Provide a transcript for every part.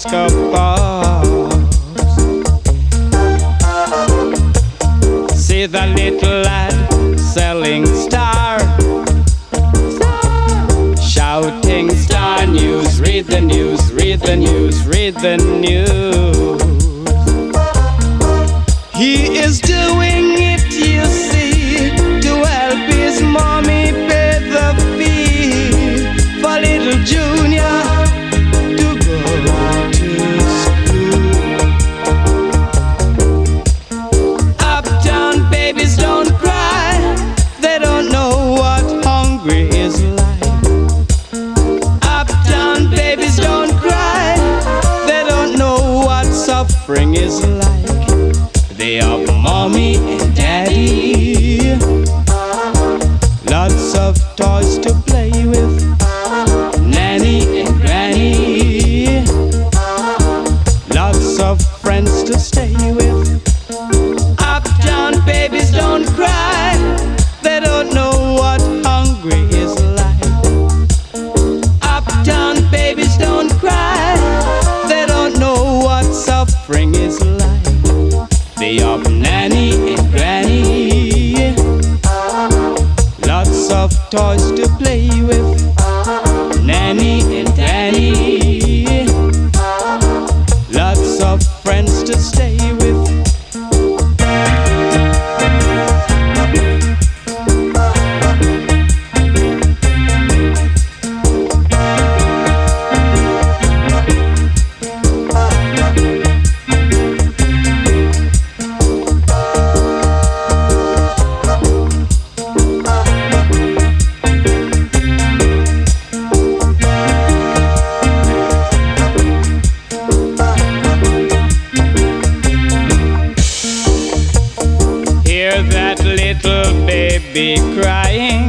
Kiska See the little lad selling Star. Shouting Star News, read the news, read the news, read the news. He is doing mommy and daddy. Lots of toys to play with. Nanny and granny. Lots of friends to stay with. Uptown babies don't cry. They don't know what hungry is like. Uptown babies don't cry. They don't know what suffering is like. Little baby crying.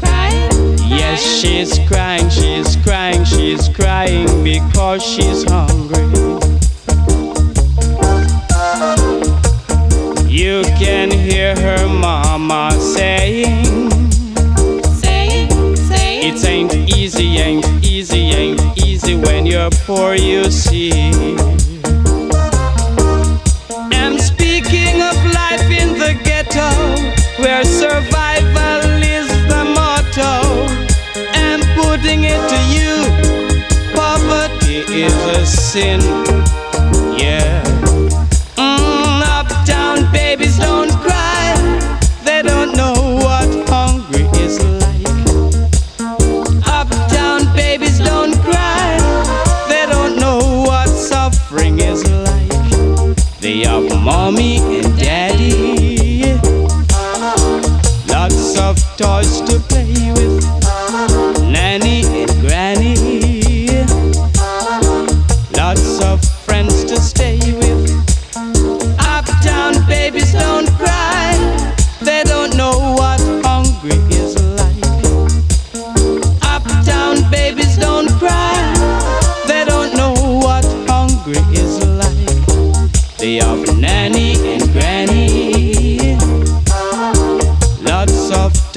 Crying? Yes, she's crying, she's crying, she's crying because she's hungry. You can hear her mama saying, Saying, saying. It ain't easy, ain't easy, ain't easy when you're poor, you see. Where survival is the motto. I'm putting it to you, poverty is a sin. Toys to play with,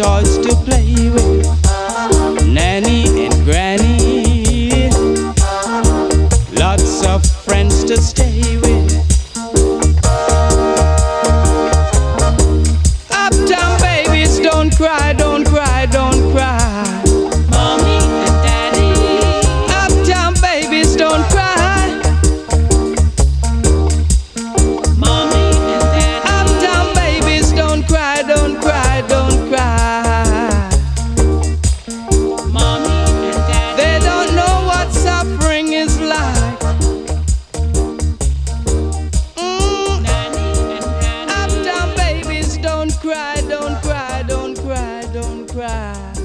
toys to play with. Nanny and Granny. Lots of friends to stay cry.